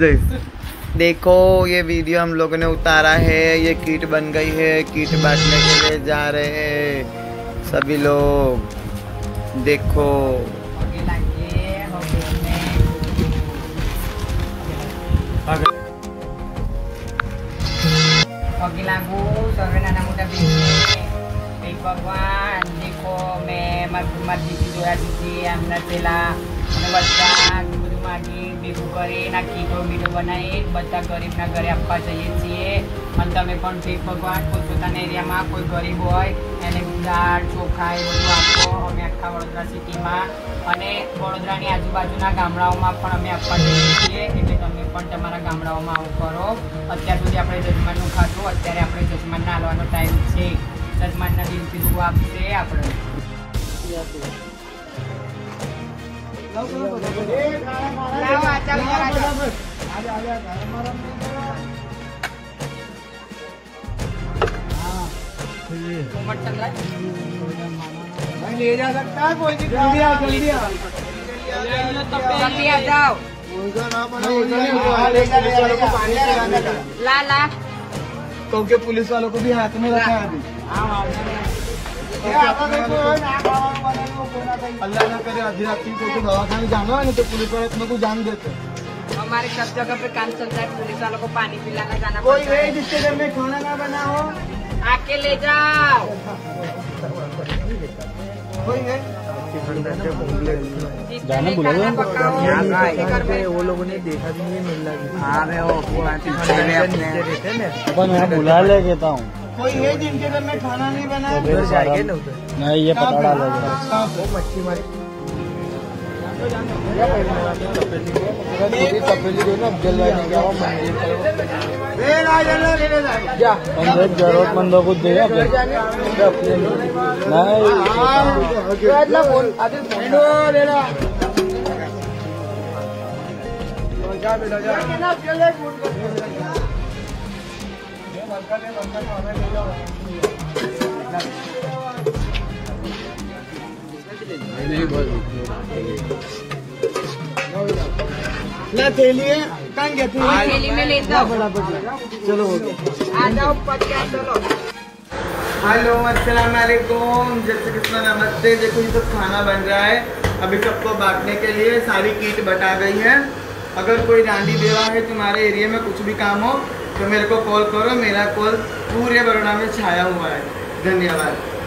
देखो ये वीडियो हम लोगों ने उतारा है ये किट बन गई है किट बांटने के लिए जा रहे हैं सभी लोग। देखो। भगवान देखो मैं मत ya sisi हमने तेला બધા માગી ભેગું કરી આ કીટો મીઠું બનાવી બધા ગરીબના ઘરે આપવા જઈએ છીએ. અને તમે પણ ભેગ ભગવાન પોતપોતાના એરિયામાં કોઈ ગરીબ હોય, એને દાળ ચોખા એ બધું આપો. અમે આખા વડોદરા સિટીમાં અને વડોદરાની આજુબાજુના ગામડાઓમાં પણ અમે આપવા જઈએ છીએ. એટલે તમે પણ તમારા ગામડાઓમાં આવું કરો. અત્યાર સુધી આપણે જજમાનનું ખાધું. અત્યારે આપણે જજમાનના હાલવાનો ટાઈમ છે. જજમાનના દિવસથી દુઆ આપશે આપણે. ले जा सकता है कोई नहीं जल्दी आओ जल्दी आओ जल्दी आ जाओ ला ला क्योंकि पुलिस वालों को भी हाथ में रखा है अभी। अल्लाह ना करे आधी रात को तो दवाखाने जाना है तो पुलिस वाले अपने को जान देते। हमारे सब जगह पे काम चलता है पुलिस वालों को पानी पिलाना जाना कोई पड़ता है। है जिसके घर में खाना ना बना हो आके ले जाओ। कोई है? जाना बुला वो लोगों ने देखा भी नहीं मिल रहा अरे वो अपन यहाँ बुला ले देता हूँ। कोई है जिनके घर में खाना नहीं बना है उधर जाएँगे ना नहीं ये पता डालेगा? मच्छी मारी तपेली दो ना जरूरतमंदों को फिर नहीं ना थैली है कहाँ थैली में ले जाओ चलो हो गया आ जाओ पटिया चलो हेलो अस्सलाम वालेकुम जैसे कितना नमस्ते। देखो, ये सब खाना बन रहा है। अभी सबको बांटने के लिए सारी किट बटा गई है। अगर कोई डांडी बेवा है तुम्हारे एरिया में, कुछ भी काम हो तो मेरे को कॉल करो मेरा कॉल पूरे बड़ोड़ा में छाया हुआ है। धन्यवाद।